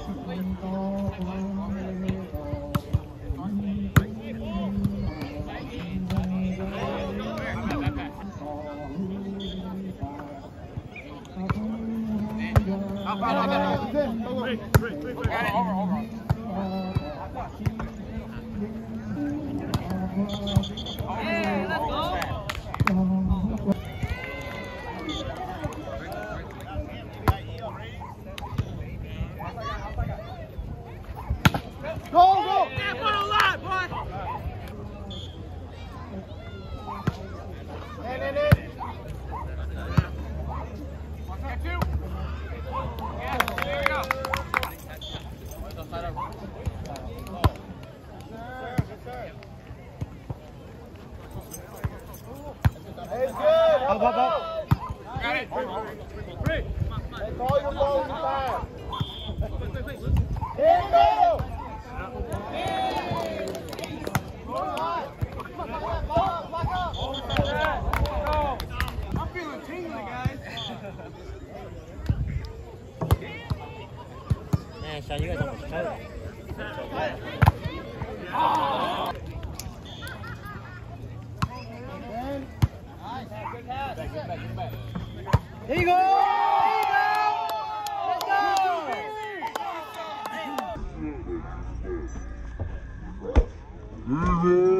是梦到 Up, up, up. Make all your balls fast. Here you go. I'm feeling tingly, guys. Man, Sean, you guys almost choked. There you go! There you go! Let's go!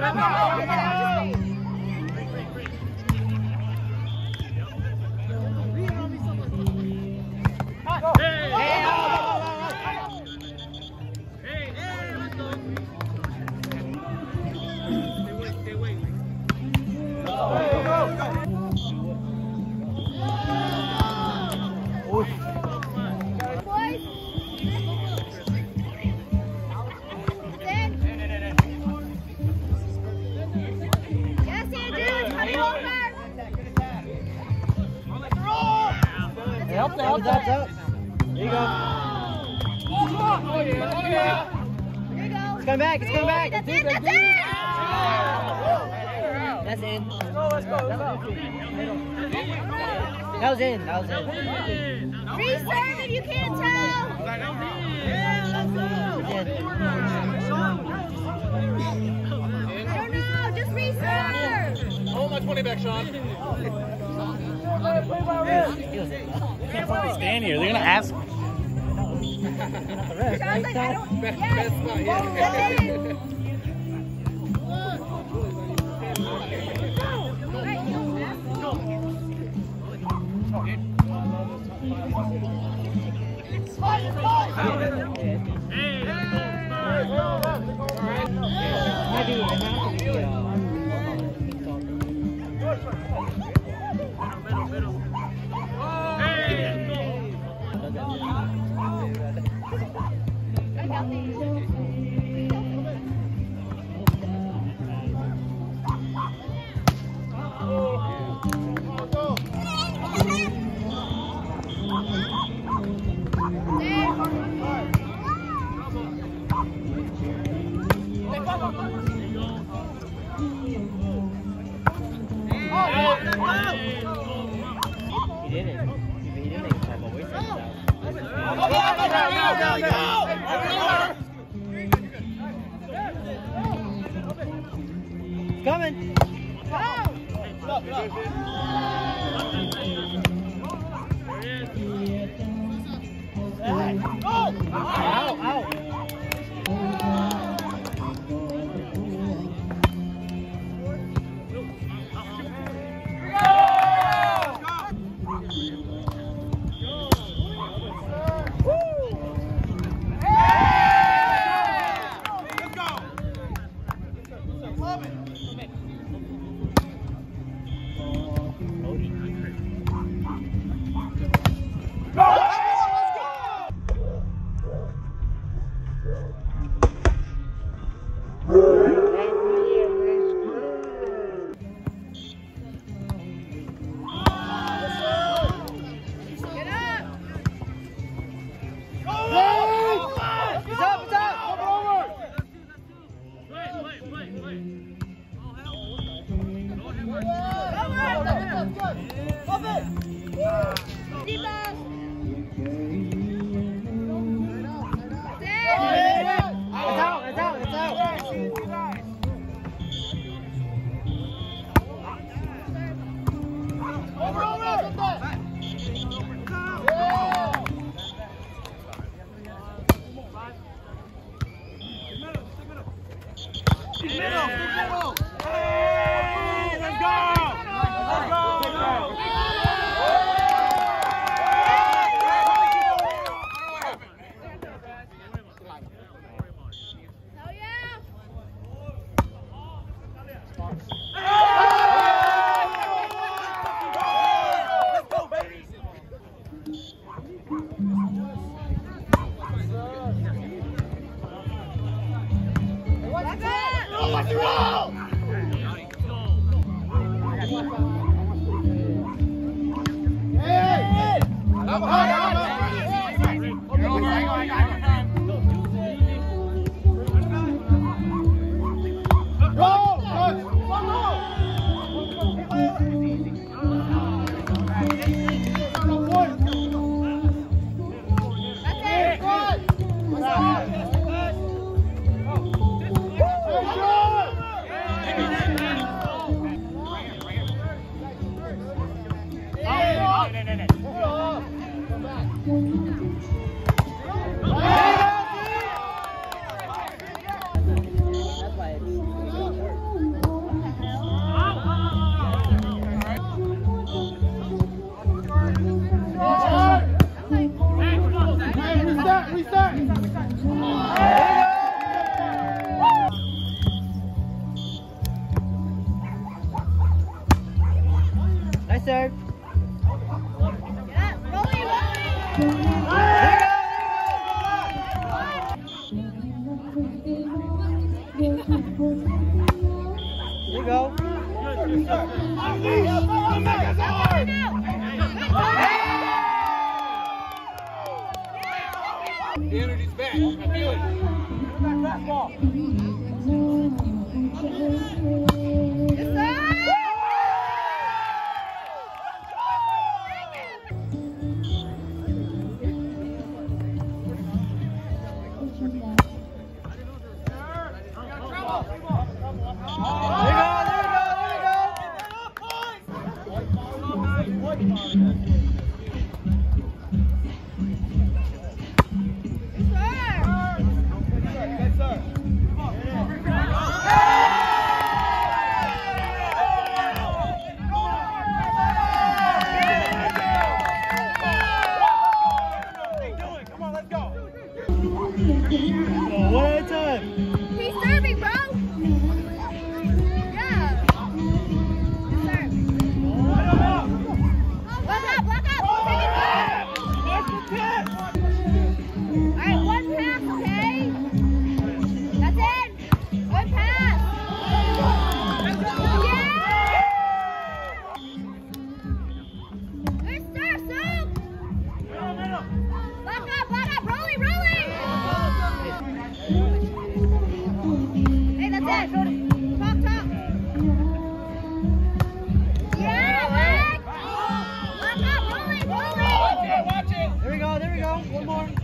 ¡Vamos, It's coming back, it's coming back. That's That's it, it, that's it. That's in. Let's go, let's go. That was in, that was in. Reserve if you can't tell. It's. I don't know, just reserve. I my 20 back, Sean. He was in. Can't fucking stand here. They're gonna ask. Rest, Sean's like, I right? don't, Best, yes. best spot, yeah. it. Maybe it Out, out. I'm high. The energy's back. I feel it. That fastball. One more.